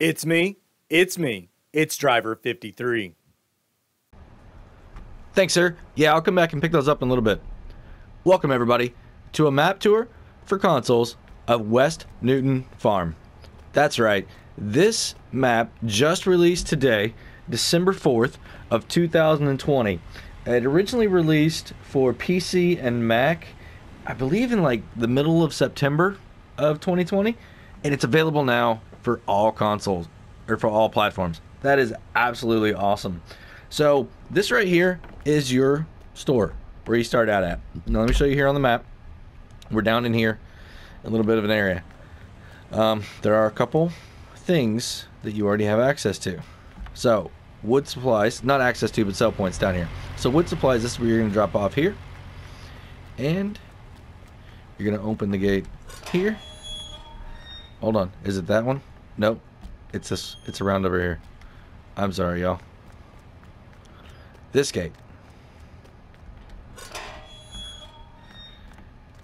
It's me. It's me. It's driver 53. Thanks, sir. Yeah, I'll come back and pick those up in a little bit. Welcome, everybody, to a map tour for consoles of West Newton Farm. That's right. This map just released today, December 4th of 2020. It originally released for PC and Mac, I believe in like the middle of September of 2020, and it's available now for all consoles or for all platforms. That is absolutely awesome. So, this right here is your store where you start out at. Now, let me show you here on the map. We're down in here, a little bit of an area. Um, there are a couple things that you already have access to. So, wood supplies, not access to, but sell points down here. So, wood supplies, this is where you're to drop off here. And you're to open the gate here. Hold on, is it that one? Nope. It's this, it's around over here. I'm sorry, y'all. This gate.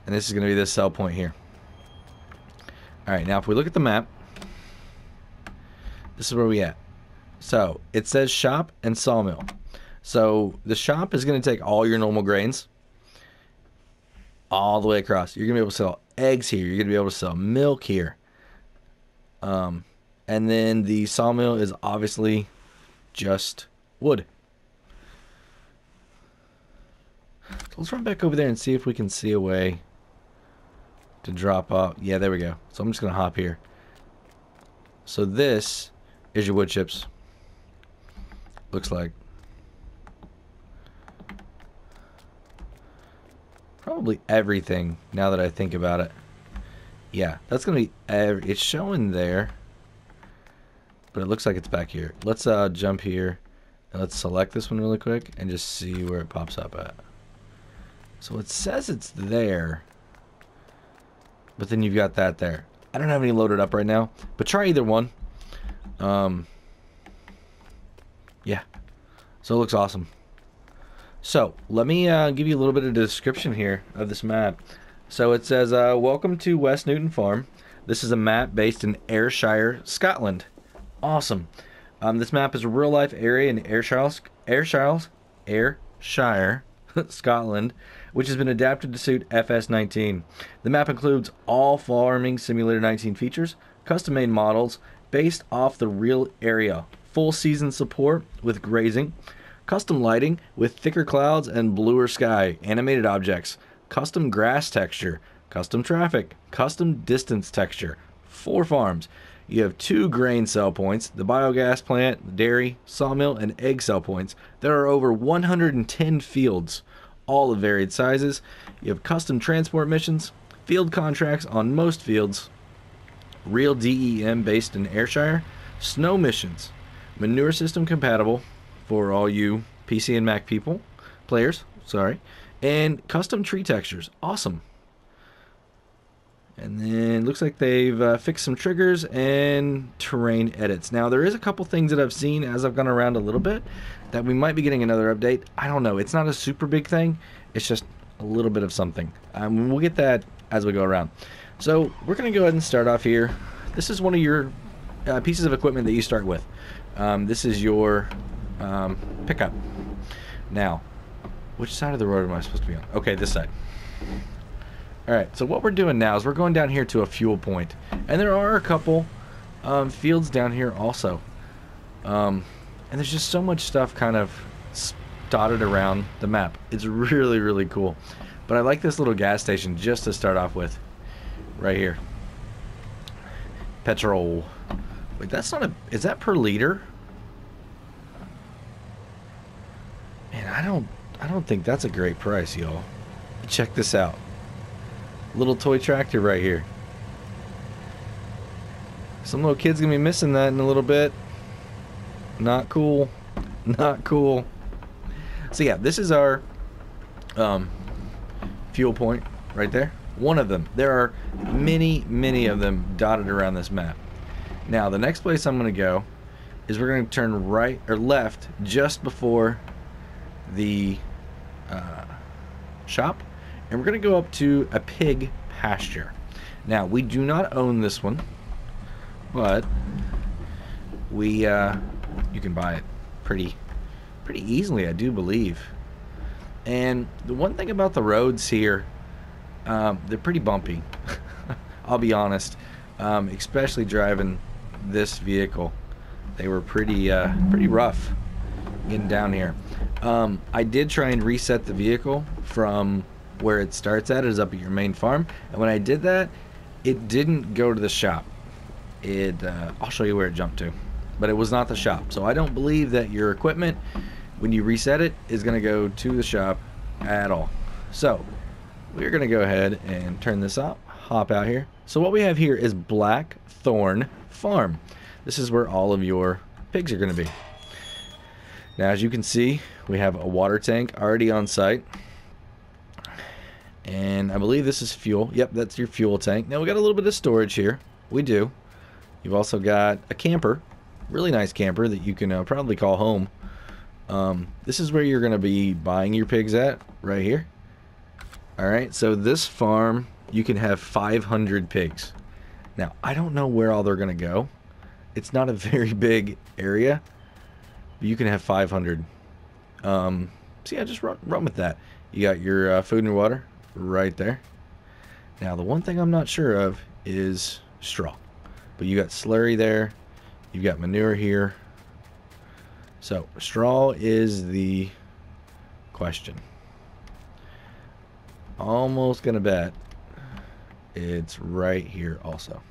And this is going to be this sell point here. Alright, now if we look at the map, this is where we at. So, it says shop and sawmill. So, the shop is going to take all your normal grains all the way across. You're going to be able to sell eggs here. You're going to be able to sell milk here. Um, and then the sawmill is obviously just wood. So let's run back over there and see if we can see a way to drop off. Yeah, there we go. So I'm just going to hop here. So this is your wood chips. Looks like. Probably everything now that I think about it. Yeah, that's going to be every, it's showing there. But it looks like it's back here. Let's uh, jump here. And let's select this one really quick and just see where it pops up at. So it says it's there. But then you've got that there. I don't have any loaded up right now. But try either one. Um, yeah. So it looks awesome. So let me uh, give you a little bit of description here of this map. So it says, uh, Welcome to West Newton Farm. This is a map based in Ayrshire, Scotland. Awesome. Um, this map is a real life area in Ayrshire, Ayrshire, Ayrshire, Scotland, which has been adapted to suit FS19. The map includes all Farming Simulator 19 features, custom made models based off the real area, full season support with grazing, custom lighting with thicker clouds and bluer sky, animated objects, custom grass texture, custom traffic, custom distance texture, four farms. You have two grain sell points, the biogas plant, the dairy, sawmill, and egg sell points. There are over 110 fields, all of varied sizes. You have custom transport missions, field contracts on most fields, real DEM based in Ayrshire, snow missions, manure system compatible for all you PC and Mac people, players, sorry, and custom tree textures. Awesome. And then looks like they've uh, fixed some triggers and terrain edits. Now there is a couple things that I've seen as I've gone around a little bit that we might be getting another update. I don't know. It's not a super big thing. It's just a little bit of something. Um, we'll get that as we go around. So we're going to go ahead and start off here. This is one of your uh, pieces of equipment that you start with. Um, this is your um, pickup. Now, which side of the road am I supposed to be on? Okay, this side. Alright, so what we're doing now is we're going down here to a fuel point. And there are a couple um, fields down here also. Um, and there's just so much stuff kind of dotted around the map. It's really, really cool. But I like this little gas station just to start off with. Right here. Petrol. Wait, that's not a... Is that per liter? Man, I don't... I don't think that's a great price, y'all. Check this out little toy tractor right here. Some little kid's gonna be missing that in a little bit. Not cool. Not cool. So yeah, this is our um, fuel point right there. One of them. There are many, many of them dotted around this map. Now, the next place I'm going to go is we're going to turn right or left just before the uh, shop and we're going to go up to a pig pasture. Now, we do not own this one, but we uh, you can buy it pretty pretty easily, I do believe. And the one thing about the roads here, um, they're pretty bumpy. I'll be honest, um, especially driving this vehicle. They were pretty uh, pretty rough getting down here. Um, I did try and reset the vehicle from where it starts at is up at your main farm, and when I did that, it didn't go to the shop. It uh, I'll show you where it jumped to, but it was not the shop. So I don't believe that your equipment, when you reset it, is going to go to the shop at all. So we're going to go ahead and turn this up, hop out here. So what we have here is Blackthorn Farm. This is where all of your pigs are going to be. Now, as you can see, we have a water tank already on site. And I believe this is fuel. Yep, that's your fuel tank. Now, we got a little bit of storage here. We do. You've also got a camper. Really nice camper that you can uh, probably call home. Um, this is where you're going to be buying your pigs at, right here. Alright, so this farm, you can have 500 pigs. Now, I don't know where all they're going to go. It's not a very big area. But you can have 500. Um, so yeah, just run, run with that. You got your uh, food and water right there. Now, the one thing I'm not sure of is straw. But you got slurry there. You've got manure here. So, straw is the question. Almost going to bet it's right here also.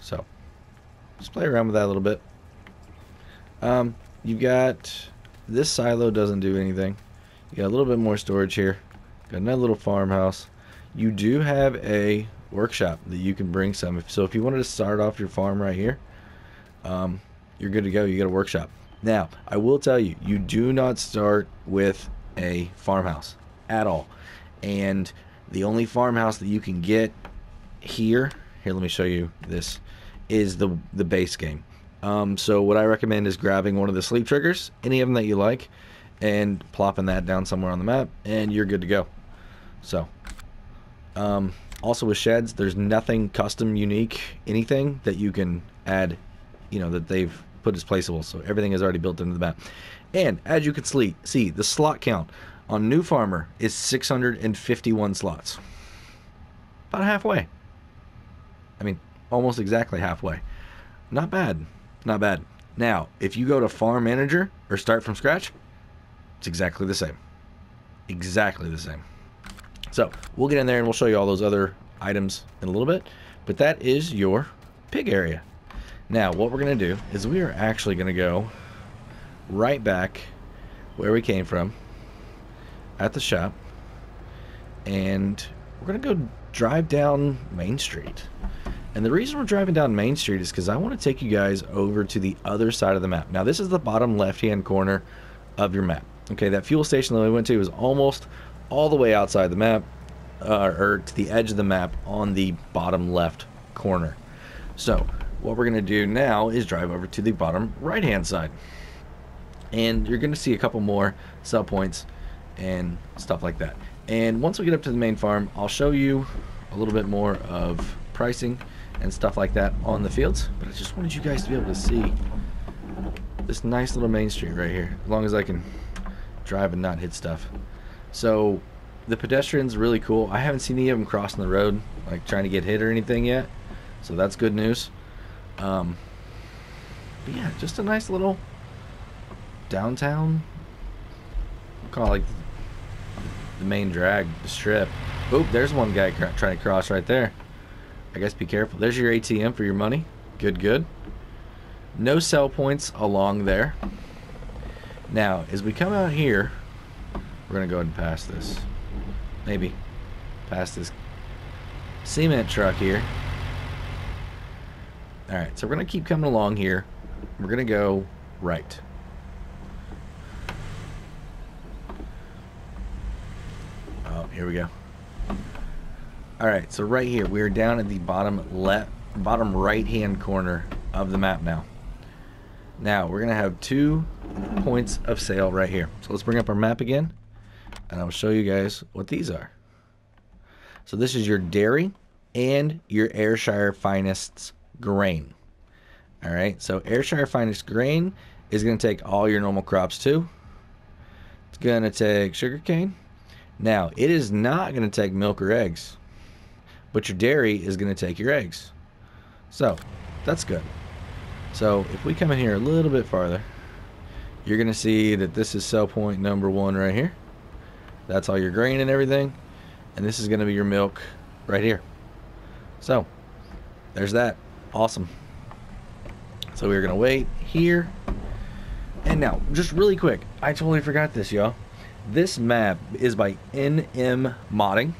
So, just play around with that a little bit. Um, you've got this silo doesn't do anything. Got a little bit more storage here. Got another little farmhouse. You do have a workshop that you can bring some. So if you wanted to start off your farm right here, um, you're good to go. You get a workshop. Now, I will tell you, you do not start with a farmhouse at all. And the only farmhouse that you can get here, here, let me show you this is the the base game. Um, so what I recommend is grabbing one of the sleep triggers, any of them that you like, and plopping that down somewhere on the map, and you're good to go. So, um, also with sheds, there's nothing custom, unique, anything that you can add, you know, that they've put as placeable. So everything is already built into the map. And as you can see, the slot count on New Farmer is 651 slots. About halfway. I mean, almost exactly halfway. Not bad. Not bad. Now, if you go to Farm Manager or start from scratch, it's exactly the same. Exactly the same. So, we'll get in there and we'll show you all those other items in a little bit. But that is your pig area. Now, what we're going to do is we are actually going to go right back where we came from at the shop. And we're going to go drive down Main Street. And the reason we're driving down Main Street is because I want to take you guys over to the other side of the map. Now, this is the bottom left-hand corner of your map. Okay, that fuel station that we went to was almost all the way outside the map, uh, or to the edge of the map on the bottom left corner. So, what we're going to do now is drive over to the bottom right-hand side. And you're going to see a couple more sell points and stuff like that. And once we get up to the main farm, I'll show you a little bit more of pricing and stuff like that on the fields. But I just wanted you guys to be able to see this nice little main street right here. As long as I can drive and not hit stuff. So the pedestrians really cool. I haven't seen any of them crossing the road, like trying to get hit or anything yet. So that's good news. Um, but yeah, just a nice little downtown. We'll call it like the main drag, the strip. Oop, there's one guy trying to cross right there. I guess be careful. There's your ATM for your money. Good, good. No sell points along there. Now, as we come out here, we're going to go ahead and pass this. Maybe. Pass this cement truck here. Alright, so we're going to keep coming along here. We're going to go right. Oh, here we go. Alright, so right here, we're down at the bottom left, bottom right-hand corner of the map now. Now, we're going to have two points of sale right here. So let's bring up our map again, and I'll show you guys what these are. So this is your dairy and your Ayrshire Finest grain. All right, so Ayrshire Finest Grain is going to take all your normal crops too. It's going to take sugarcane. Now, it is not going to take milk or eggs, but your dairy is going to take your eggs. So, that's good. So, if we come in here a little bit farther, you're going to see that this is cell point number one right here. That's all your grain and everything. And this is going to be your milk right here. So, there's that. Awesome. So we're going to wait here. And now, just really quick, I totally forgot this, y'all. This map is by NM Modding.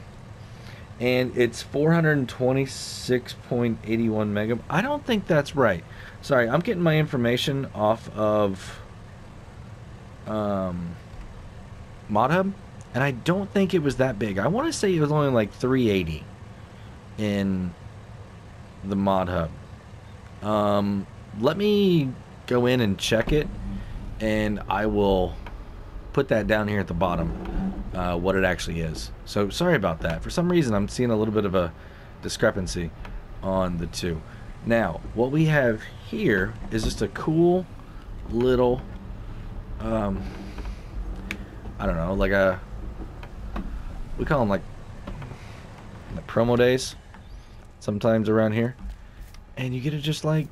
And it's 426.81 mega. I don't think that's right. Sorry, I'm getting my information off of um, ModHub. And I don't think it was that big. I want to say it was only like 380 in the mod hub. Um, let me go in and check it, and I will put that down here at the bottom, uh, what it actually is. So sorry about that. For some reason, I'm seeing a little bit of a discrepancy on the two. Now, what we have here is just a cool little, um, I don't know, like a, we call them like, like promo days sometimes around here. And you get to just like,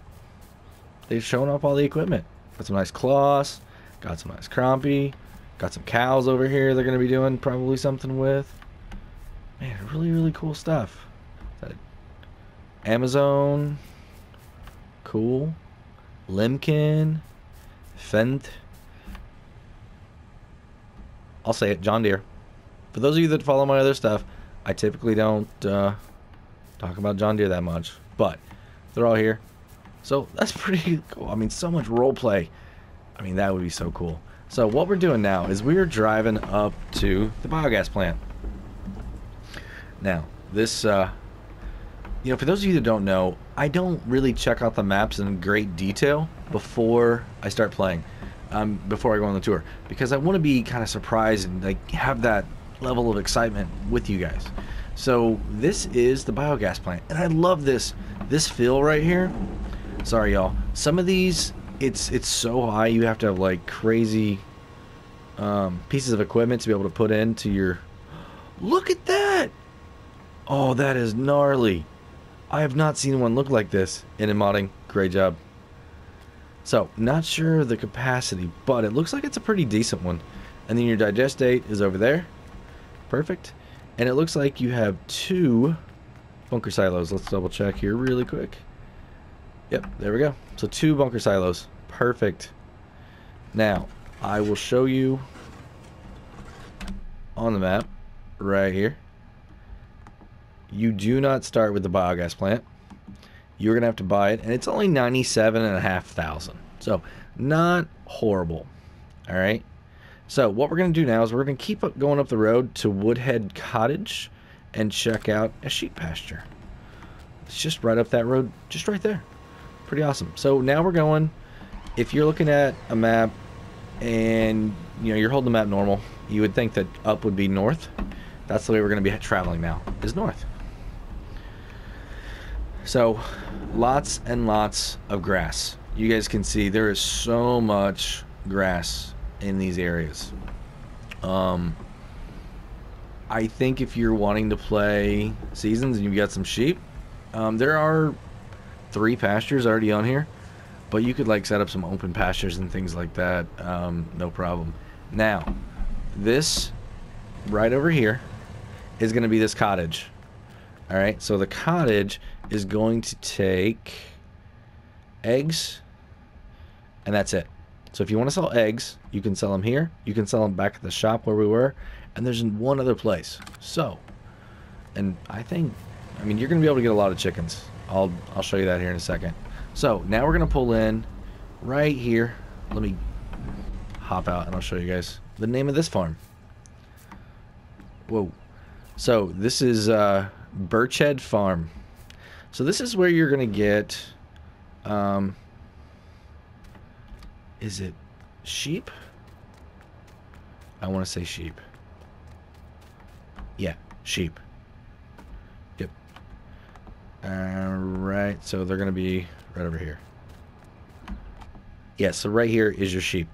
they've shown off all the equipment. Got some nice cloths, got some nice crappie, got some cows over here they're going to be doing probably something with. Man, really, really cool stuff. Amazone, cool. Lemken, Fendt. I'll say it, John Deere. For those of you that follow my other stuff, I typically don't uh, talk about John Deere that much, but they're all here. So that's pretty cool. I mean, so much role play. I mean, that would be so cool. So what we're doing now is we are driving up to the biogas plant. Now, this, uh, you know, for those of you that don't know, I don't really check out the maps in great detail before I start playing, um, before I go on the tour, because I want to be kind of surprised and like have that level of excitement with you guys. So this is the biogas plant, and I love this this feel right here. Sorry, y'all. Some of these, it's it's so high you have to have like crazy um, pieces of equipment to be able to put into your. Look at that! Oh, that is gnarly. I have not seen one look like this in a modding. Great job. So, not sure the capacity, but it looks like it's a pretty decent one. And then your digestate is over there. Perfect. And it looks like you have two bunker silos. Let's double check here really quick. Yep, there we go. So two bunker silos. Perfect. Now, I will show you on the map right here. You do not start with the biogas plant. You're going to have to buy it, and it's only 97,500. So, not horrible. All right. So what we're going to do now is we're going to keep going up the road to Woodhead Cottage and check out a sheep pasture. It's just right up that road, just right there. Pretty awesome. So now we're going, if you're looking at a map and you know you're holding the map normal, you would think that up would be north. That's the way we're going to be traveling now, is north. So lots and lots of grass. You guys can see there is so much grass in these areas. Um, I think if you're wanting to play seasons and you've got some sheep, um, there are three pastures already on here, but you could like set up some open pastures and things like that. Um, no problem. Now, this right over here is going to be this cottage. All right, so the cottage is going to take eggs, and that's it. So if you want to sell eggs, you can sell them here. You can sell them back at the shop where we were. And there's one other place. So, and I think, I mean, you're going to be able to get a lot of chickens. I'll, I'll show you that here in a second. So now we're going to pull in right here. Let me hop out and I'll show you guys the name of this farm. Whoa. So this is uh, Birchhead Farm. So this is where you're going to get um, is it sheep? I want to say sheep. Yeah, sheep. Yep. Alright, so they're going to be right over here. Yeah, so right here is your sheep.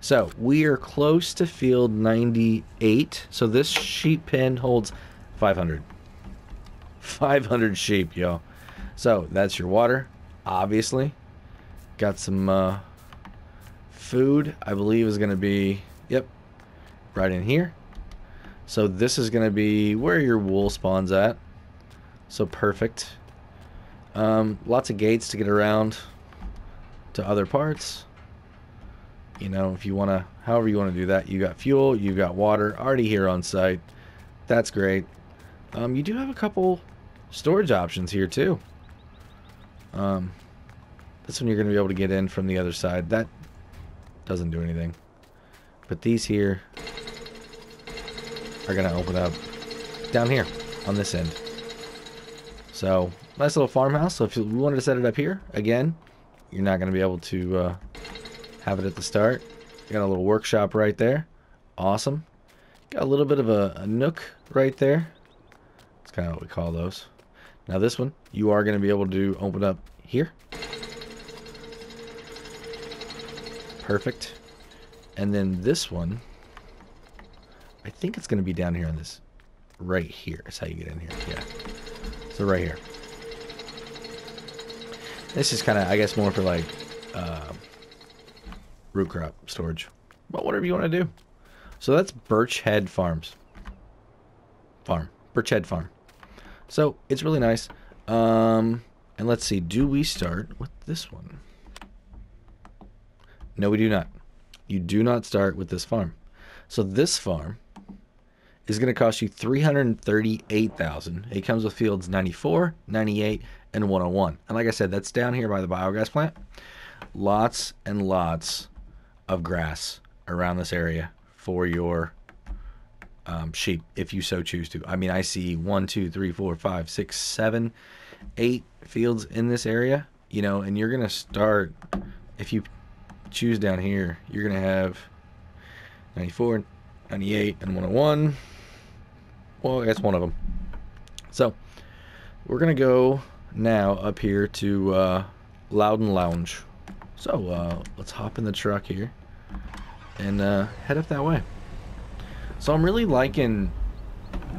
So we are close to field 98. So this sheep pen holds 500. 500 sheep, y'all. So that's your water, obviously. Got some uh, food, I believe is going to be, yep, right in here. So this is going to be where your wool spawns at. So perfect. Um, lots of gates to get around to other parts. You know, if you want to, however you want to do that. You got fuel, you got water already here on site. That's great. Um, you do have a couple storage options here too. Um, this one you're going to be able to get in from the other side. That doesn't do anything. But these here are going to open up down here on this end. So, nice little farmhouse. So if you wanted to set it up here, again, you're not going to be able to uh, have it at the start. You got a little workshop right there. Awesome. Got a little bit of a, a nook right there. That's kind of what we call those. Now this one, you are going to be able to open up here. Perfect. And then this one, I think it's going to be down here on this, right here. That's how you get in here. Yeah. So right here. This is kind of, I guess, more for like uh, root crop storage. But whatever you want to do. So that's Birch Head Farms. Farm. Birch Head Farm. So it's really nice. Um, and let's see, do we start with this one? No, we do not. You do not start with this farm. So this farm is going to cost you 338000 It comes with fields 94, 98, and 101. And like I said, that's down here by the biogas plant. Lots and lots of grass around this area for your um, if you so choose to. I mean, I see one, two, three, four, five, six, seven, eight fields in this area, you know, and you're going to start, if you choose down here, you're going to have 94, 98, and 101. Well, that's one of them. So, we're going to go now up here to uh, Loudon Lounge. So, uh, let's hop in the truck here and uh, head up that way. So I'm really liking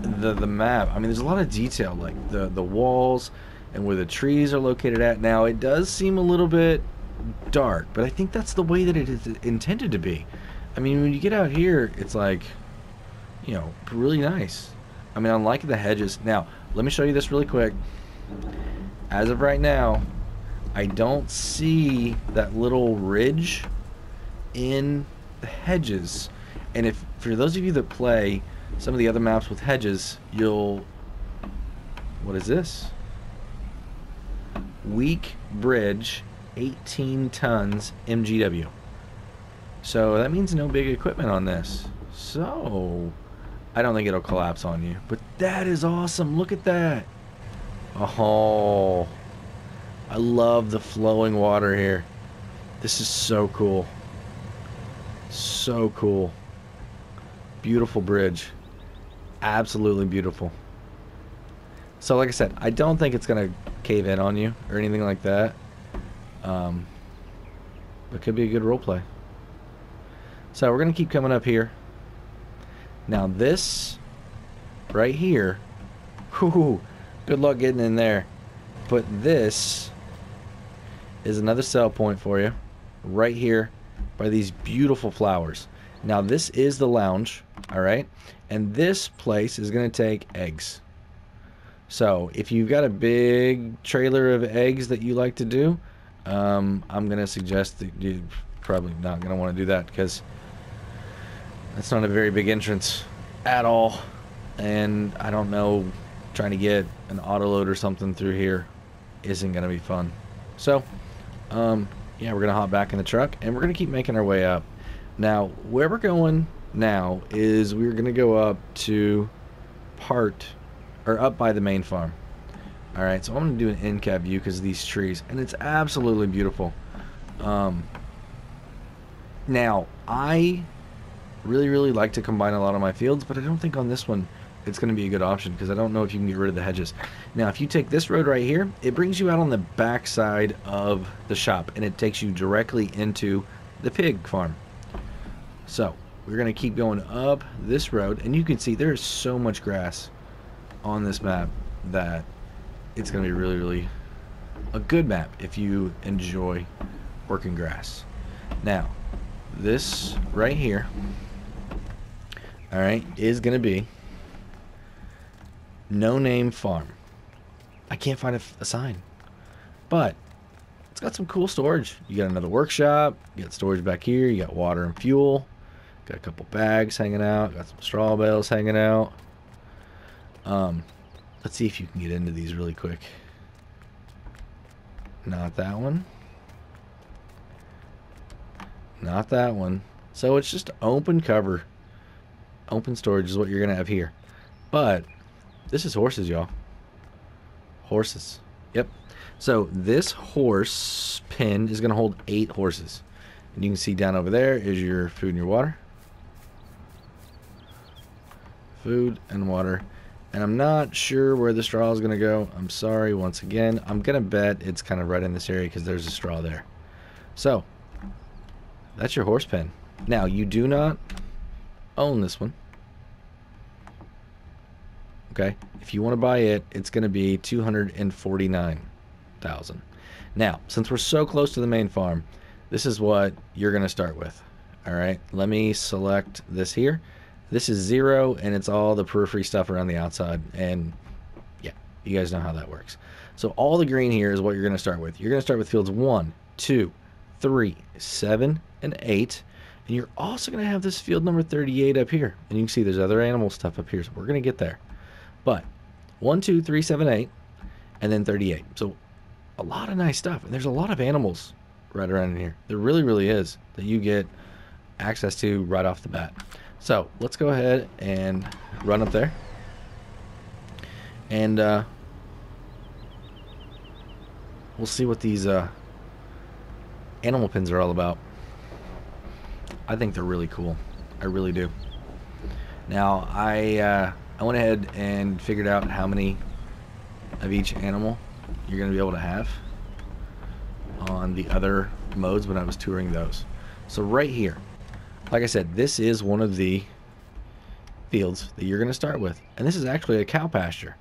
the the map. I mean, there's a lot of detail, like the the walls and where the trees are located at. Now, it does seem a little bit dark, but I think that's the way that it is intended to be. I mean, when you get out here, it's like, you know, really nice. I mean, I'm liking the hedges. Now, let me show you this really quick. As of right now, I don't see that little ridge in the hedges. And if for those of you that play some of the other maps with hedges, you'll what is this? Weak bridge, 18 tons MGW. So that means no big equipment on this. So I don't think it'll collapse on you. But that is awesome. Look at that. Oh, I love the flowing water here. This is so cool. So cool. Beautiful bridge. Absolutely beautiful. So like I said, I don't think it's going to cave in on you or anything like that. Um, but could be a good role play. So we're going to keep coming up here. Now this right here, whoo, good luck getting in there. But this is another sell point for you right here by these beautiful flowers. Now this is the lounge, all right? And this place is going to take eggs. So if you've got a big trailer of eggs that you like to do, um, I'm going to suggest that you're probably not going to want to do that because that's not a very big entrance at all. And I don't know, trying to get an autoload or something through here isn't going to be fun. So, um, yeah, we're going to hop back in the truck and we're going to keep making our way up. Now, where we're going now is we're going to go up to part, or up by the main farm. Alright, so I'm going to do an end cap view because of these trees, and it's absolutely beautiful. Um, now, I really, really like to combine a lot of my fields, but I don't think on this one it's going to be a good option because I don't know if you can get rid of the hedges. Now, if you take this road right here, it brings you out on the back side of the shop and it takes you directly into the pig farm. So, we're going to keep going up this road and you can see there's so much grass on this map that it's going to be really, really a good map if you enjoy working grass. Now, this right here, all right, is going to be no name farm. I can't find a, a, sign, but it's got some cool storage. You got another workshop, you got storage back here, you got water and fuel, got a couple bags hanging out, got some straw bales hanging out. Um, let's see if you can get into these really quick. Not that one. Not that one. So it's just open cover. Open storage is what you're going to have here. But this is horses, y'all. Horses. Yep. So this horse pen is going to hold eight horses. And you can see down over there is your food and your water. Food and water. And I'm not sure where the straw is going to go. I'm sorry once again. I'm going to bet it's kind of right in this area because there's a straw there. So, that's your horse pen. Now, you do not own this one. Okay? If you want to buy it, it's going to be 249,000. Now, since we're so close to the main farm, this is what you're going to start with. All right? Let me select this here. This is zero, and it's all the periphery stuff around the outside. And yeah, you guys know how that works. So all the green here is what you're going to start with. You're going to start with fields one, two, three, seven, and eight. And you're also going to have this field number 38 up here. And you can see there's other animal stuff up here, so we're going to get there. But one, two, three, seven, eight, and then 38. So a lot of nice stuff. And there's a lot of animals right around in here. There really, really is that you get access to right off the bat. So let's go ahead and run up there. And uh, we'll see what these uh, animal pins are all about. I think they're really cool. I really do. Now, I, uh, I went ahead and figured out how many of each animal you're going to be able to have on the other modes when I was touring those. So right here, like I said, this is one of the fields that you're going to start with. And this is actually a cow pasture.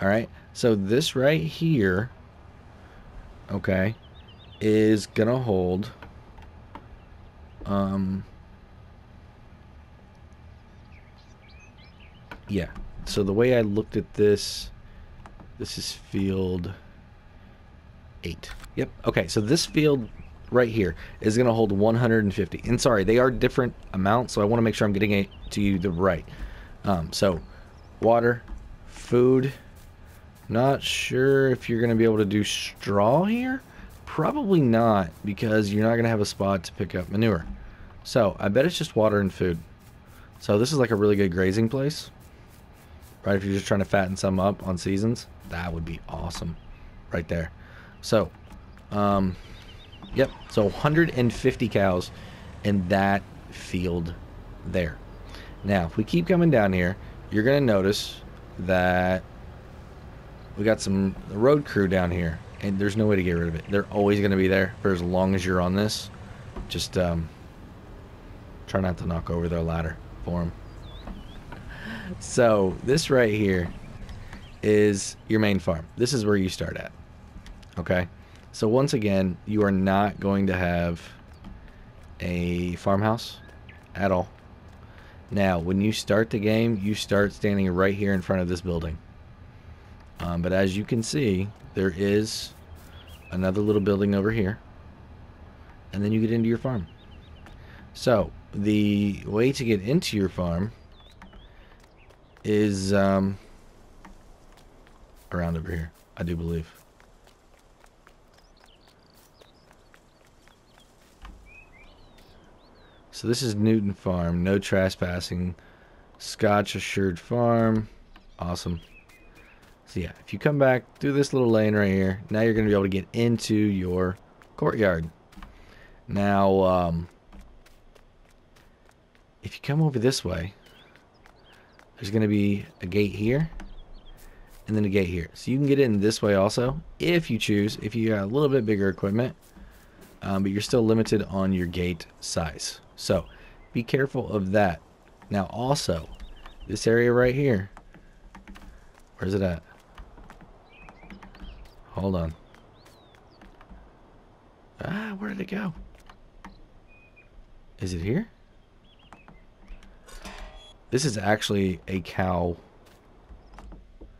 All right. So this right here, okay, is going to hold um yeah. So the way I looked at this this is field 8. Yep. Okay. So this field right here is going to hold 150. And sorry, they are different amounts, so I want to make sure I'm getting it to you the right. Um, so, water, food. Not sure if you're going to be able to do straw here. Probably not, because you're not going to have a spot to pick up manure. So, I bet it's just water and food. So, this is like a really good grazing place. Right, if you're just trying to fatten some up on seasons, that would be awesome. Right there. So, um, Yep. So 150 cows in that field there. Now, if we keep coming down here, you're going to notice that we got some road crew down here, and there's no way to get rid of it. They're always going to be there for as long as you're on this. Just um, try not to knock over their ladder for them. So this right here is your main farm. This is where you start at. Okay. So once again, you are not going to have a farmhouse at all. Now, when you start the game, you start standing right here in front of this building. Um, but as you can see, there is another little building over here. And then you get into your farm. So, the way to get into your farm is um, around over here, I do believe. So this is Newton Farm. No trespassing. Scotch Assured Farm. Awesome. So yeah, if you come back through this little lane right here, now you're going to be able to get into your courtyard. Now, um, if you come over this way, there's going to be a gate here and then a gate here. So you can get in this way also if you choose, if you got a little bit bigger equipment, um, but you're still limited on your gate size. So be careful of that. Now also, this area right here, where's it at? Hold on. Ah, where did it go? Is it here? This is actually a cow.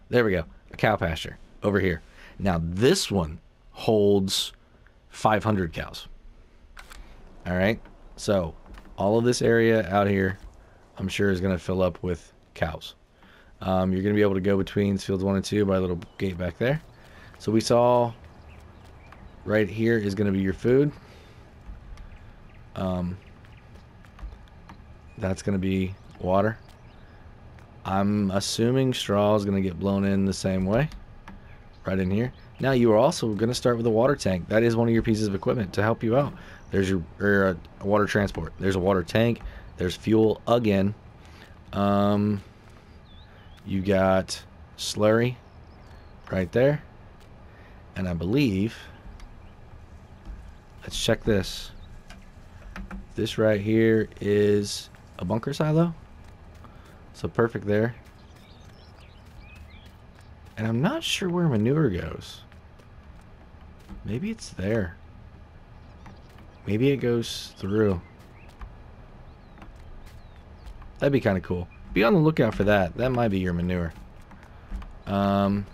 There we go. A cow pasture over here. Now this one holds 500 cows. All right. So all of this area out here, I'm sure is going to fill up with cows. Um, you're going to be able to go between fields one and two by a little gate back there. So we saw right here is going to be your food. Um, that's going to be water. I'm assuming straw is going to get blown in the same way. Right in here. Now you are also going to start with a water tank. That is one of your pieces of equipment to help you out. There's your a water transport. There's a water tank. There's fuel again. Um, you got slurry right there. And I believe, let's check this. This right here is a bunker silo. So perfect there. And I'm not sure where manure goes. Maybe it's there. Maybe it goes through. That'd be kind of cool. Be on the lookout for that. That might be your manure. Um,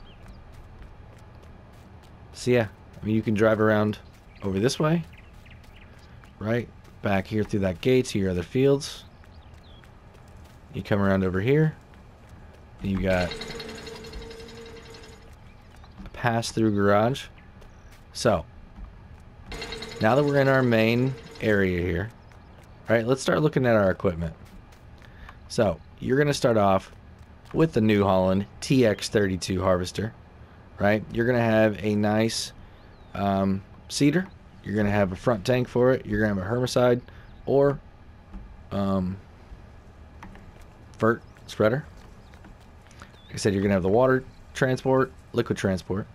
so yeah, I mean, you can drive around over this way. Right? Back here through that gate to your other fields. You come around over here. And you got a pass-through garage. So, now that we're in our main area here, all right, let's start looking at our equipment. So, you're going to start off with the New Holland TX32 harvester, right? You're going to have a nice um, seeder. You're going to have a front tank for it. You're going to have a herbicide or um, FERT spreader. Like I said, you're going to have the water transport, liquid transport.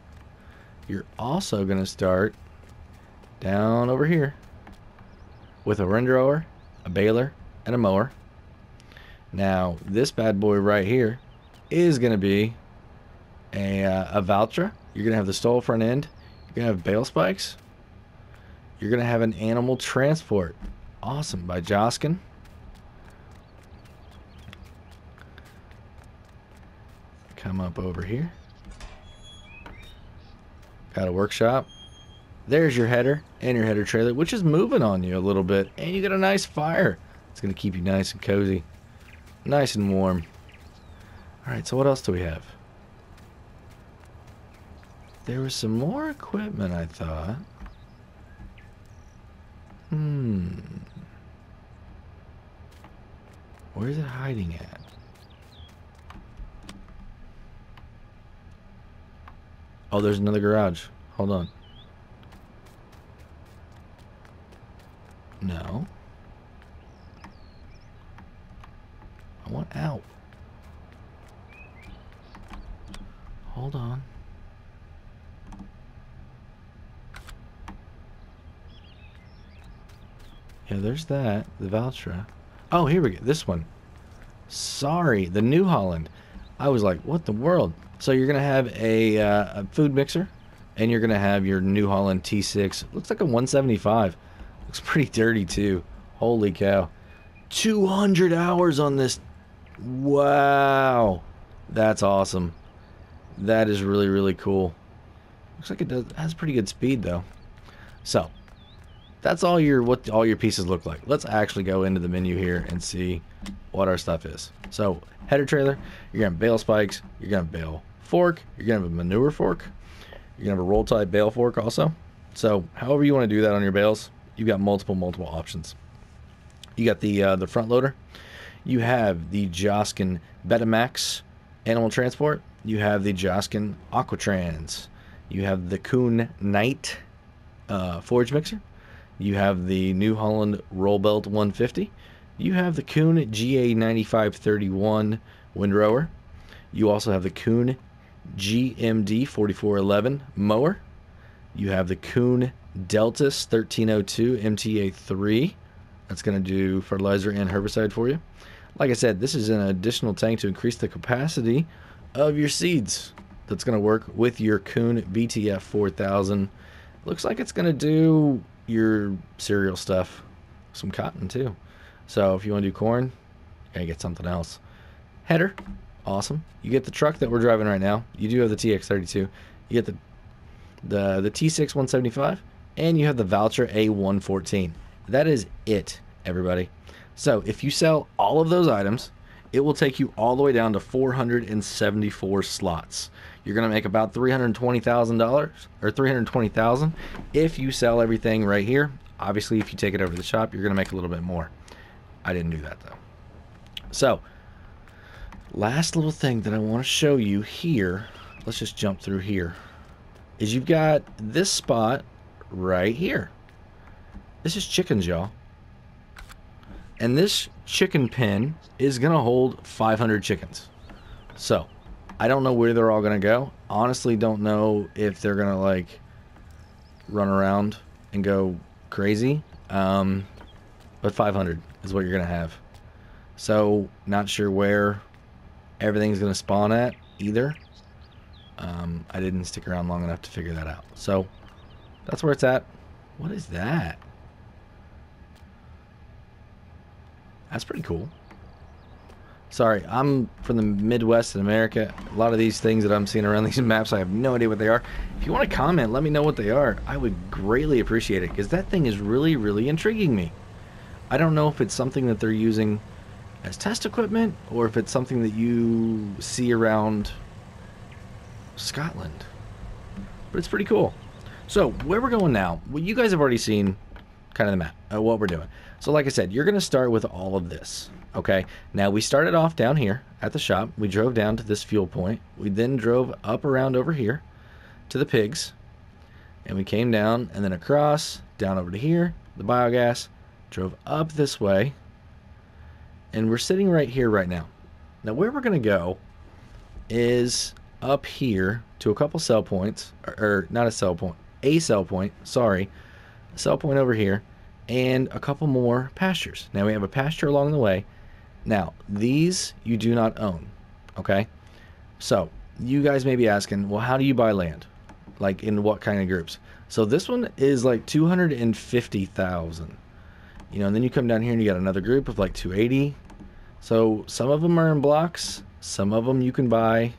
You're also going to start down over here with a windrower, a baler, and a mower. Now, this bad boy right here is going to be a, uh, a Valtra. You're going to have the Stoll front end. You're going to have bale spikes. You're going to have an animal transport. Awesome. By Joskin. Come up over here. Got a workshop. There's your header and your header trailer, which is moving on you a little bit. And you got a nice fire. It's going to keep you nice and cozy. Nice and warm. Alright, so what else do we have? There was some more equipment, I thought. Hmm. Where's it hiding at? Oh, there's another garage. Hold on. No. I want out. Hold on. Yeah, there's that. The Valtra. Oh, here we go. This one. Sorry, the New Holland. I was like, what the world? So you're going to have a, uh, a food mixer, and you're going to have your New Holland T6. Looks like a 175. Looks pretty dirty, too. Holy cow. 200 hours on this. Wow. That's awesome. That is really, really cool. Looks like it does has pretty good speed, though. So, that's all your what all your pieces look like. Let's actually go into the menu here and see what our stuff is. So header trailer, you're gonna bale spikes, you're gonna bale fork, you're gonna have a manure fork, you're gonna have a roll type bale fork also. So however you want to do that on your bales, you've got multiple multiple options. You got the uh, the front loader, you have the Joskin Betamax animal transport, you have the Joskin Aquatrans, you have the Kuhn Knight uh, forage mixer, you have the New Holland Roll Belt 150. You have the Kuhn GA9531 windrower. You also have the Kuhn GMD 4411 mower. You have the Kuhn Deltis 1302 MTA3. That's going to do fertilizer and herbicide for you. Like I said, this is an additional tank to increase the capacity of your seeds. That's going to work with your Kuhn BTF 4000. Looks like it's going to do your cereal stuff. Some cotton too. So if you want to do corn, you got to get something else. Header, awesome. You get the truck that we're driving right now. You do have the TX32. You get the the the T6 175, and you have the voucher A114. That is it, everybody. So if you sell all of those items, it will take you all the way down to 474 slots. You're going to make about $320,000 or 320,000 if you sell everything right here. Obviously, if you take it over to the shop, you're going to make a little bit more. I didn't do that though. So, last little thing that I want to show you here, let's just jump through here, is you've got this spot right here. This is chickens, y'all. And this chicken pen is going to hold 500 chickens. So, I don't know where they're all going to go. Honestly, don't know if they're going to, like, run around and go crazy. Um, but 500 is what you're going to have. So, not sure where everything's going to spawn at either. Um, I didn't stick around long enough to figure that out. So, that's where it's at. What is that? That's pretty cool. Sorry, I'm from the Midwest in America. A lot of these things that I'm seeing around these maps, I have no idea what they are. If you want to comment, let me know what they are. I would greatly appreciate it because that thing is really, really intriguing me. I don't know if it's something that they're using as test equipment or if it's something that you see around Scotland. But it's pretty cool. So, where we're going now, well, you guys have already seen kind of the map, uh, what we're doing. So like I said, you're going to start with all of this. Okay, now we started off down here at the shop. We drove down to this fuel point. We then drove up around over here to the pigs. And we came down and then across, down over to here, the biogas, drove up this way. And we're sitting right here right now. Now where we're going to go is up here to a couple cell points, or, or not a cell point, a cell point, sorry, a sell point over here and a couple more pastures. Now we have a pasture along the way. Now, these you do not own, okay? So, you guys may be asking, well, how do you buy land? Like, in what kind of groups? So, this one is like 250,000. You know, and then you come down here and you got another group of like 280. So, some of them are in blocks, some of them you can buy.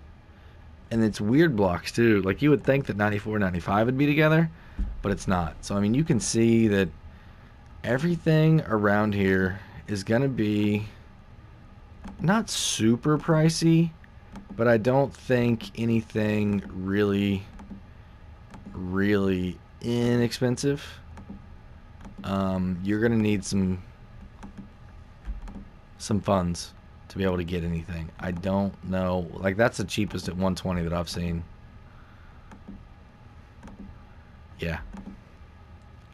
And it's weird blocks too. Like, you would think that 94 95 would be together, but it's not. So, I mean, you can see that everything around here is going to be not super pricey, but I don't think anything really, really inexpensive. Um, you're to need some some funds to be able to get anything. I don't know. Like, that's the cheapest at 120 that I've seen. Yeah.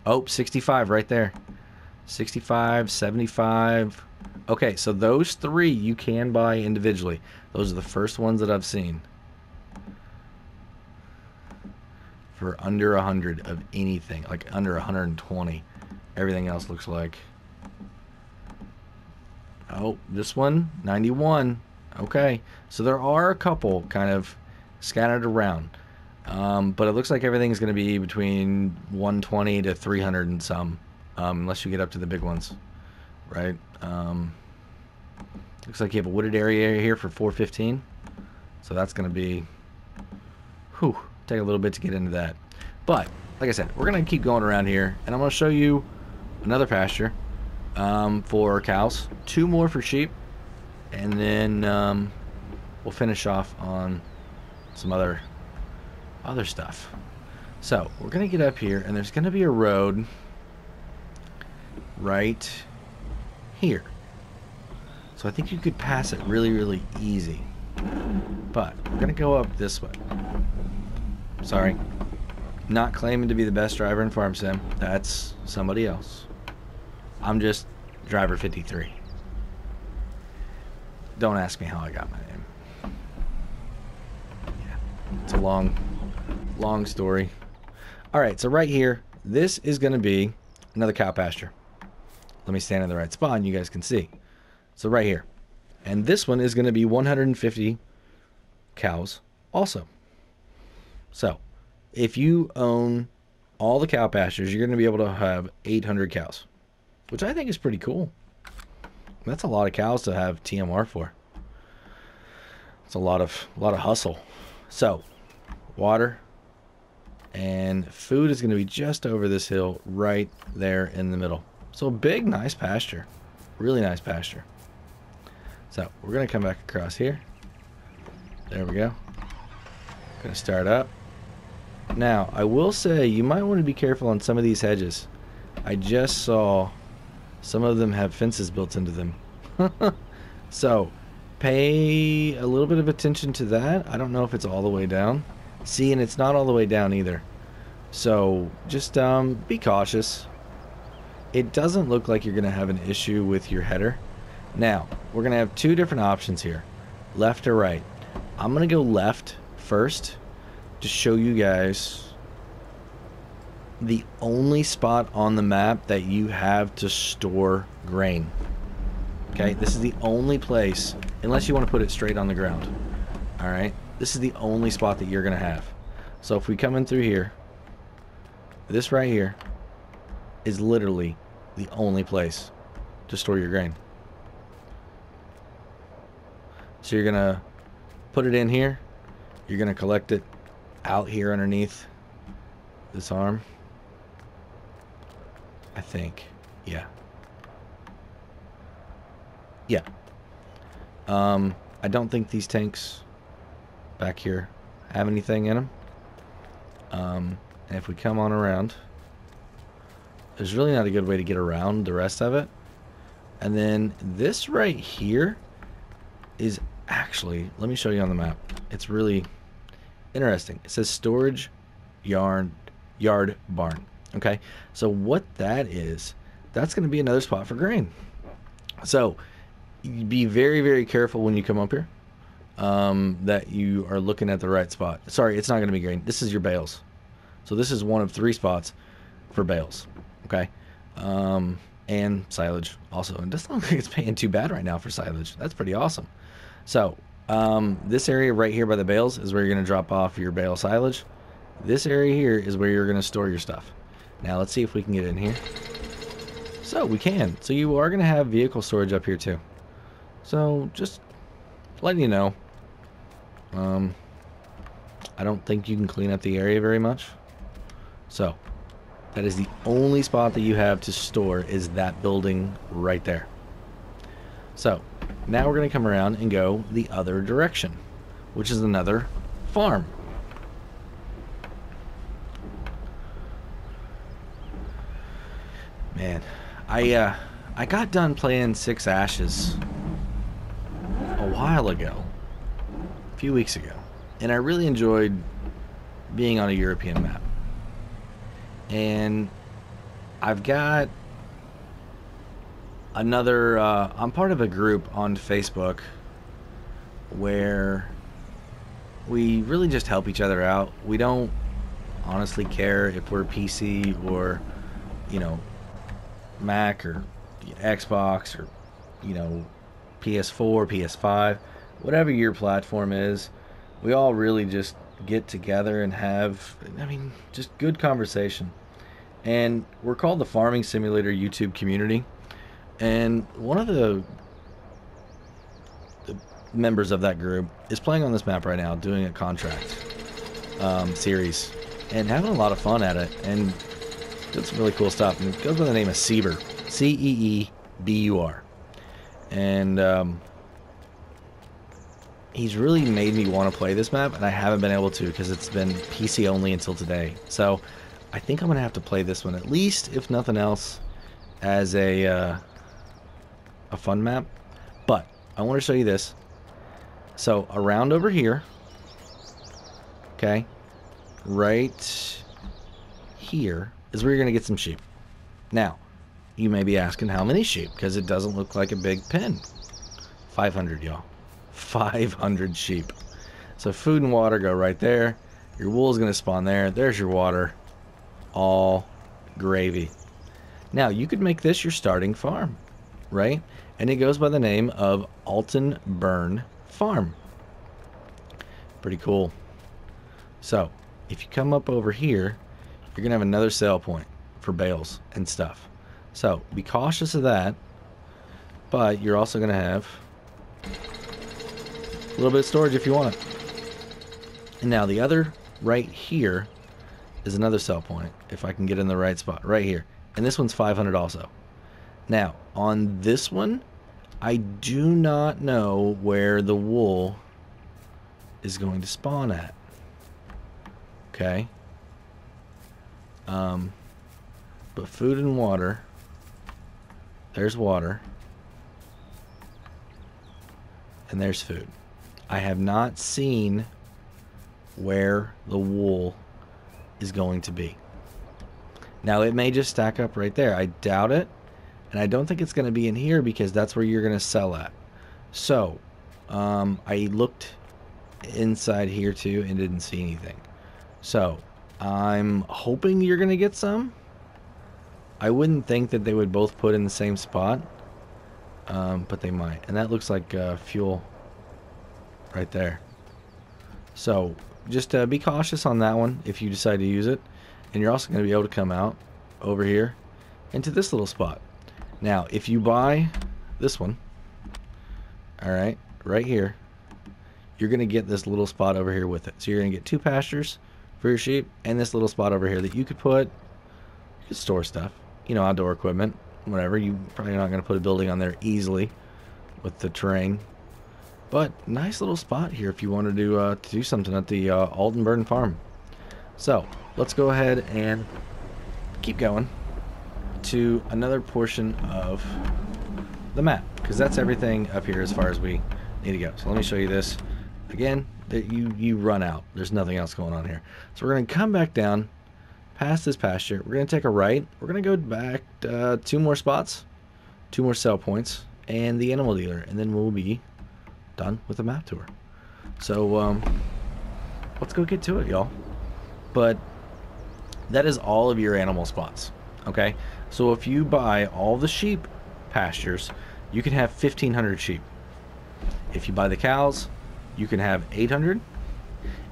Oh, 65 right there. 65, 75. Okay, so those three you can buy individually. Those are the first ones that I've seen. For under 100 of anything, like under 120. Everything else looks like. Oh, this one, 91. Okay, so there are a couple kind of scattered around. Um, but it looks like everything's going to be between 120 to 300 and some um, unless you get up to the big ones, right? Um, looks like you have a wooded area here for 415, so that's going to be, whew, take a little bit to get into that. But like I said, we're going to keep going around here, and I'm going to show you another pasture um, for cows, two more for sheep, and then um, we'll finish off on some other other stuff. So we're gonna get up here, and there's gonna be a road right here. So I think you could pass it really, really easy. But we're to go up this way. Sorry. Not claiming to be the best driver in Farm Sim. That's somebody else. I'm just driver 53. don't ask me how I got my name. Yeah, it's a long, long story. All right, so right here, this is going to be another cow pasture. Let me stand in the right spot and you guys can see. So right here. And this one is going to be 150 cows also. So if you own all the cow pastures, you're going to be able to have 800 cows, which I think is pretty cool. That's a lot of cows to have TMR for. It's a lot of a lot of hustle. So, water and food is going to be just over this hill right there in the middle. So big, nice pasture. Really nice pasture. So we're going to come back across here. There we go. Going to start up. Now, I will say you might want to be careful on some of these hedges. I just saw some of them have fences built into them. so, pay a little bit of attention to that. I don't know if it's all the way down. See, and it's not all the way down either. So, just um, be cautious. It doesn't look like you're going to have an issue with your header. Now, we're going to have two different options here. Left or right. I'm going to go left first to show you guys the only spot on the map that you have to store grain. Okay, this is the only place, unless you want to put it straight on the ground. Alright, this is the only spot that you're going to have. So if we come in through here, this right here is literally the only place to store your grain. So you're going to put it in here, you're going to collect it out here underneath this arm. I think. Yeah. Yeah. Um, I don't think these tanks back here have anything in them. Um, and if we come on around, there's really not a good way to get around the rest of it. And then this right here is actually, let me show you on the map. It's really interesting. It says storage yard yard barn. Okay, so what that is, that's going to be another spot for grain. So be very very careful when you come up here um, that you are looking at the right spot. Sorry, it's not going to be grain. This is your bales. So this is one of three spots for bales. Okay, um, and silage also. And it doesn't look like it's paying too bad right now for silage. That's pretty awesome. So um, this area right here by the bales is where you're going to drop off your bale silage. This area here is where you're going to store your stuff. Now let's see if we can get in here. So we can. So you are going to have vehicle storage up here too. So just letting you know. Um, I don't think you can clean up the area very much. So that is the only spot that you have to store is that building right there. So now we're going to come around and go the other direction, which is another farm. Man, I uh, I got done playing Six Ashes a while ago, a few weeks ago, and I really enjoyed being on a European map. And I've got another uh, i'm part of a group on facebook where we really just help each other out we don't honestly care if we're pc or you know mac or xbox or you know ps4 ps5 whatever your platform is we all really just get together and have i mean just good conversation. And we're called the farming simulator youtube community. And one of the, members of that group is playing on this map right now, doing a contract um, series, and having a lot of fun at it, and did some really cool stuff. And it goes by the name of Ceebur, C E E B U R, and um, he's really made me want to play this map, and I haven't been able to because it's been PC only until today. So I think I'm gonna have to play this one at least, if nothing else, as a uh, a fun map. But I want to show you this. So around over here, okay, right here is where you're going to get some sheep. Now, you may be asking how many sheep because it doesn't look like a big pen. 500, y'all. 500 sheep. So food and water go right there. Your wool is going to spawn there. There's your water. All gravy. Now, you could make this your starting farm, right? And it goes by the name of Alton Burn Farm. Pretty cool. So, if you come up over here, you're going to have another sale point for bales and stuff. So, be cautious of that. But you're also going to have a little bit of storage if you want. And now the other right here is another sell point. If I can get in the right spot, right here. And this one's 500 also. Now, on this one, I do not know where the wool is going to spawn at. Okay. Um, but food and water. There's water. And there's food. I have not seen where the wool is going to be. Now, it may just stack up right there. I doubt it. And I don't think it's going to be in here because that's where you're going to sell at. So, um, I looked inside here too and didn't see anything. So, I'm hoping you're going to get some. I wouldn't think that they would both put in the same spot. Um, but they might. And that looks like uh, fuel right there. So, just uh, be cautious on that one if you decide to use it. And you're also going to be able to come out over here into this little spot. Now, if you buy this one, all right, right here, you're going to get this little spot over here with it. So you're going to get two pastures for your sheep and this little spot over here that you could put, you could store stuff, you know, outdoor equipment, whatever. You probably not going to put a building on there easily with the terrain. But nice little spot here if you wanted to, uh, to do something at the uh, Altenburn farm. So let's go ahead and keep going to another portion of the map because that's everything up here as far as we need to go. So let me show you this again. That you you run out. There's nothing else going on here. So we're gonna come back down past this pasture. We're gonna take a right. We're gonna go back uh, two more spots, two more sell points, and the animal dealer, and then we'll be done with the map tour. So um, let's go get to it, y'all. But that is all of your animal spots. Okay, so if you buy all the sheep pastures, you can have 1,500 sheep. If you buy the cows, you can have 800.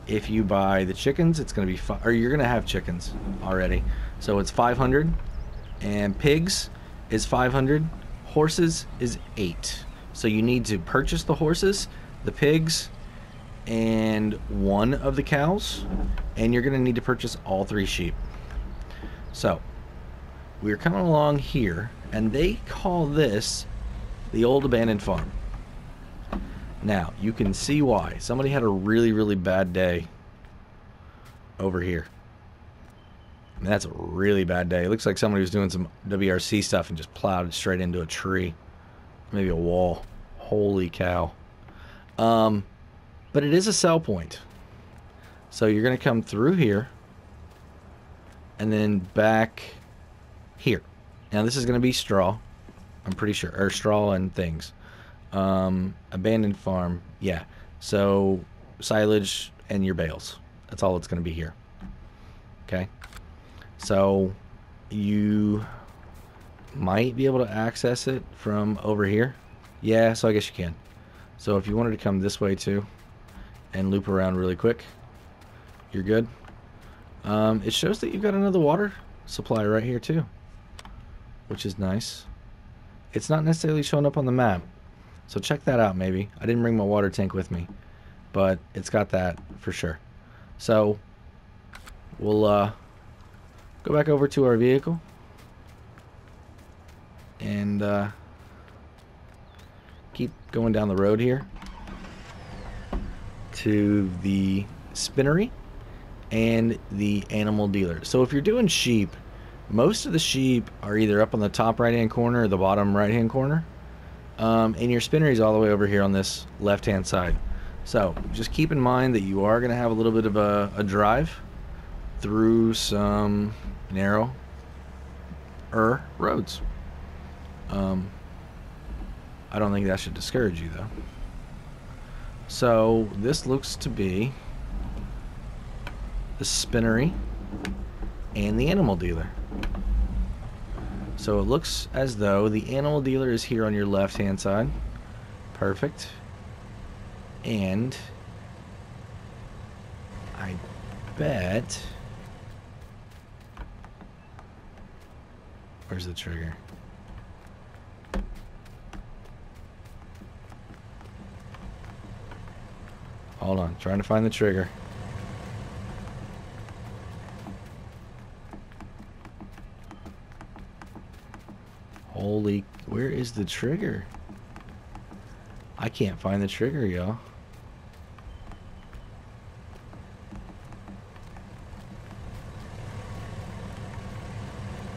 If you buy the chickens, it's going to be, or you're going to have chickens already. So it's 500. And pigs is 500. Horses is 8. So you need to purchase the horses, the pigs, and one of the cows. And you're going to need to purchase all three sheep. So we're coming along here, and they call this the old abandoned farm. Now, you can see why. Somebody had a really, really bad day over here. That's a really bad day. It looks like somebody was doing some WRC stuff and just plowed straight into a tree. Maybe a wall. Holy cow. Um, but it is a sell point. So you're going to come through here and then back here. Now this is going to be straw. I'm pretty sure. Or straw and things. Um, abandoned farm. Yeah. So silage and your bales. That's all it's going to be here. Okay. So you might be able to access it from over here. Yeah, so I guess you can. So if you wanted to come this way too and loop around really quick, you're good. Um, it shows that you've got another water supply right here too which is nice. It's not necessarily showing up on the map, so check that out maybe. I didn't bring my water tank with me, but it's got that for sure. So we'll uh, go back over to our vehicle and uh, keep going down the road here to the spinnery and the animal dealer. So if you're doing sheep, most of the sheep are either up on the top right hand corner or the bottom right hand corner. Um, and your spinnery is all the way over here on this left hand side. So just keep in mind that you are going to have a little bit of a, a drive through some narrow er roads. Um, I don't think that should discourage you, though. So, this looks to be the spinnery and the animal dealer. So it looks as though the animal dealer is here on your left hand side. Perfect. And I bet Where's the trigger? Hold on, trying to find the trigger. Holy, where is the trigger? I can't find the trigger, y'all.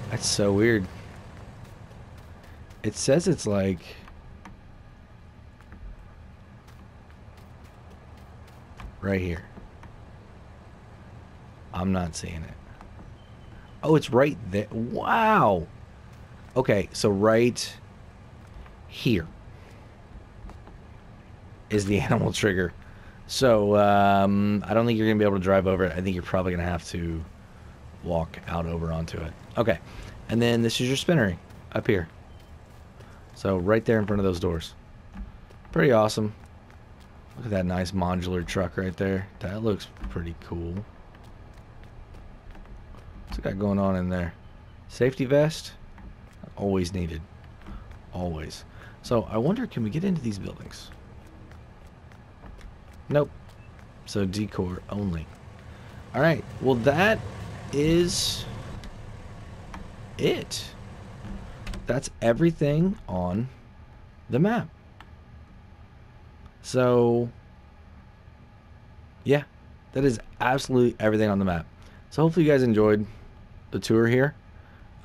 That's so weird. It says it's like... Right here. I'm not seeing it. Oh, it's right there. Wow. Okay, so right here is the animal trigger. So um, I don't think you're going to be able to drive over it. I think you're probably going to have to walk out over onto it. Okay, and then this is your spinnery up here. So right there in front of those doors. Pretty awesome. Look at that nice modular truck right there. That looks pretty cool. What's it got going on in there? Safety vest? Always needed. Always. So I wonder, can we get into these buildings? Nope. So decor only. Alright, well that is it. That's everything on the map. So, yeah, that is absolutely everything on the map. So hopefully you guys enjoyed the tour here.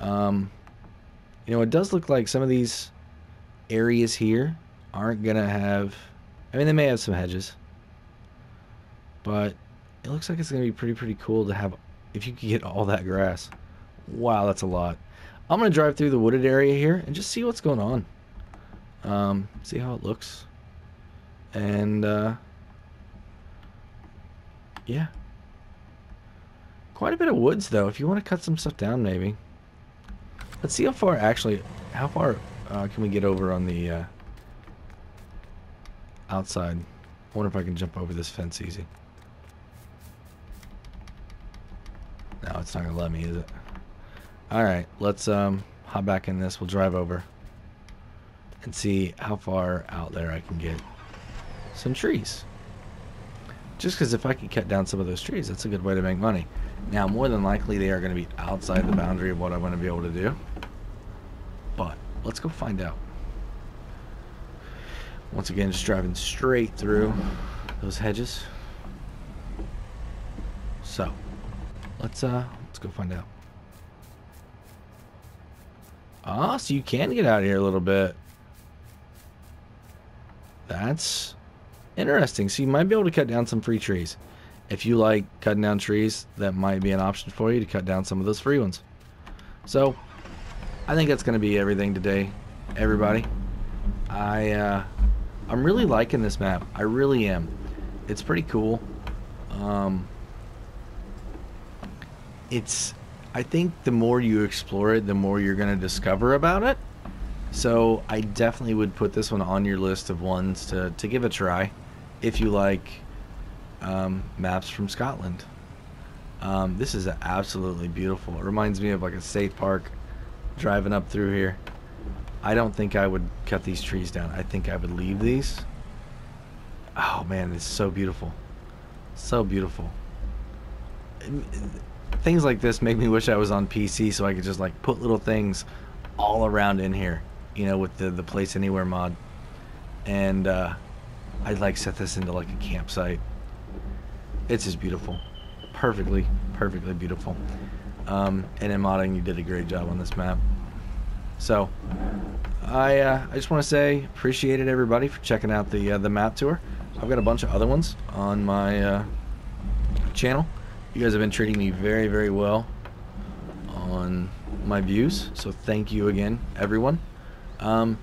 Um, you know, it does look like some of these areas here aren't going to have... I mean, they may have some hedges. But it looks like it's going to be pretty, pretty cool to have... If you could get all that grass. Wow, that's a lot. I'm going to drive through the wooded area here and just see what's going on. Um, see how it looks. And, uh... Yeah. Quite a bit of woods, though. If you want to cut some stuff down, maybe. Let's see how far, actually, how far uh, can we get over on the uh, outside? I wonder if I can jump over this fence easy. No, it's not going to let me, is it? Alright, let's um, hop back in this. We'll drive over and see how far out there I can get some trees. Just because if I can cut down some of those trees, that's a good way to make money. Now, more than likely, they are going to be outside the boundary of what I'm going to be able to do. But let's go find out. Once again, just driving straight through those hedges. So, let's uh, let's go find out. Ah, so you can get out of here a little bit. That's interesting. So you might be able to cut down some free trees. If you like cutting down trees, that might be an option for you to cut down some of those free ones. So, I think that's going to be everything today, everybody. I, uh, I'm really liking this map. I really am. It's pretty cool. Um, it's, I think the more you explore it, the more you're going to discover about it. So I definitely would put this one on your list of ones to, to give a try if you like um, maps from Scotland. Um, this is absolutely beautiful. It reminds me of like a state park driving up through here. I don't think I would cut these trees down. I think I would leave these. Oh man, it's so beautiful. So beautiful. Things like this make me wish I was on PC so I could just like put little things all around in here, you know, with the, the Place Anywhere mod. And uh, I'd like set this into like a campsite. It's just beautiful. Perfectly, perfectly beautiful. Um, and NM Modding, you did a great job on this map. So, I uh, I just want to say appreciate it everybody for checking out the uh, the map tour. I've got a bunch of other ones on my uh, channel. You guys have been treating me very very well on my views, so thank you again, everyone. Um,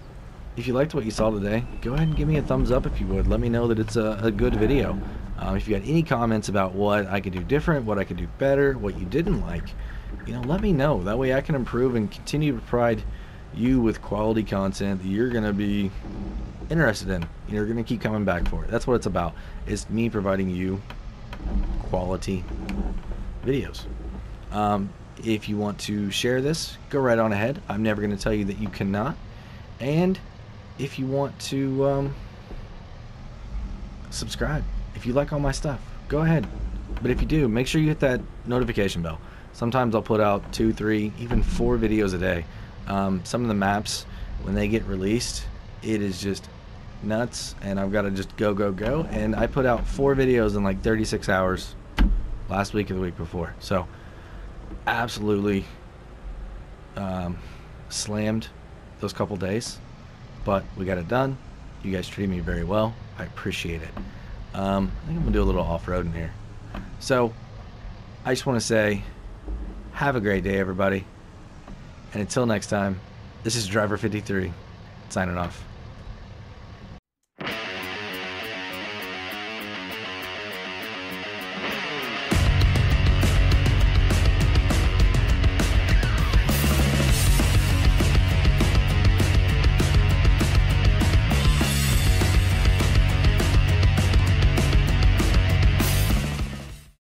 if you liked what you saw today, go ahead and give me a thumbs up if you would. Let me know that it's a, a good video. Um, if you got any comments about what I could do different, what I could do better, what you didn't like, you know, let me know. That way I can improve and continue to provide you with quality content that you're going to be interested in. You're going to keep coming back for it. That's what it's about. It's me providing you quality videos. Um, if you want to share this, go right on ahead. I'm never going to tell you that you cannot. And if you want to um, subscribe, if you like all my stuff, go ahead. But if you do, make sure you hit that notification bell. Sometimes I'll put out two, three, even four videos a day. Um, some of the maps, when they get released, it is just nuts, and I've got to just go, go, go. And I put out four videos in like 36 hours last week or the week before. So, absolutely um, slammed those couple days, but we got it done. You guys treated me very well. I appreciate it. Um, I think I'm gonna do a little off-road in here. So, I just want to say, have a great day, everybody. And until next time, this is Driver 53 signing off.